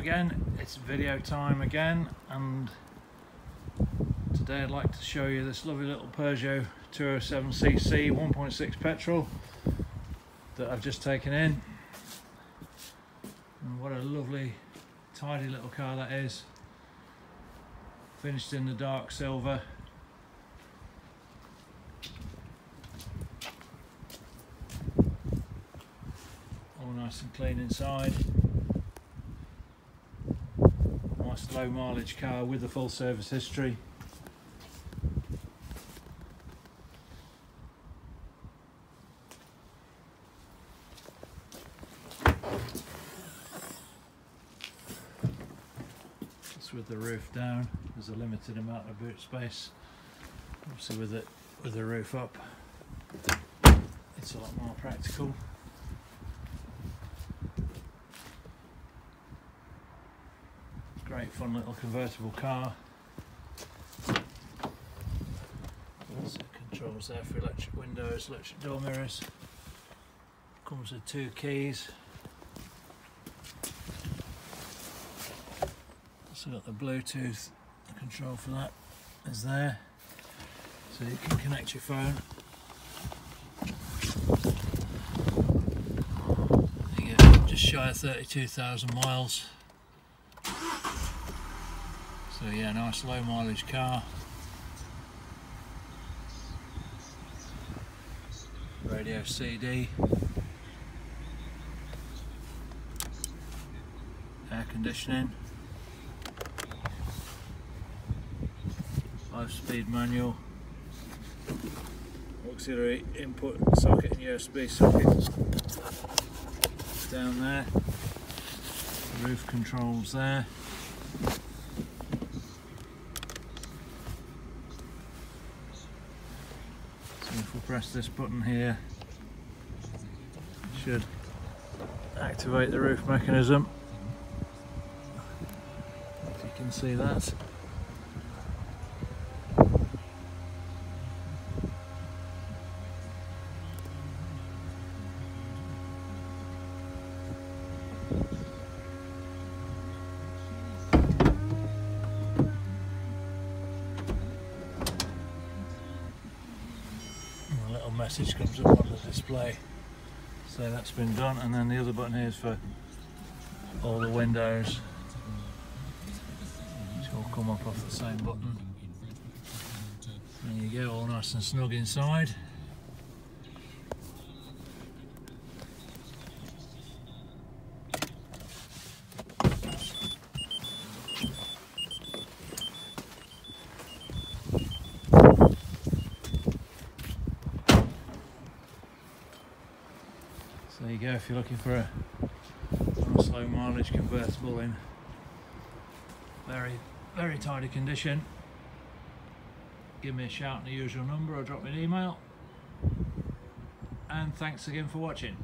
again, it's video time again and today I'd like to show you this lovely little Peugeot 207cc 1.6 petrol that I've just taken in. And what a lovely tidy little car that is. Finished in the dark silver. All nice and clean inside low mileage car with a full service history. With the roof down there's a limited amount of boot space. Obviously with it with the roof up it's a lot more practical Great fun little convertible car. Controls there for electric windows, electric door mirrors. Comes with two keys. Also got the Bluetooth control for that is there. So you can connect your phone. Just shy of 32,000 miles. So yeah, nice low mileage car. Radio CD. Air conditioning. 5 speed manual. Auxiliary input socket and USB socket. Down there. Roof controls there. So if we press this button here, should activate the roof mechanism. If you can see that. a little message comes up on the display. So that's been done and then the other button here is for all the windows. Which all come up off the same button. There you go all nice and snug inside there you go, if you're looking for a nice low mileage convertible in very, very tidy condition, give me a shout on the usual number or drop me an email. And thanks again for watching.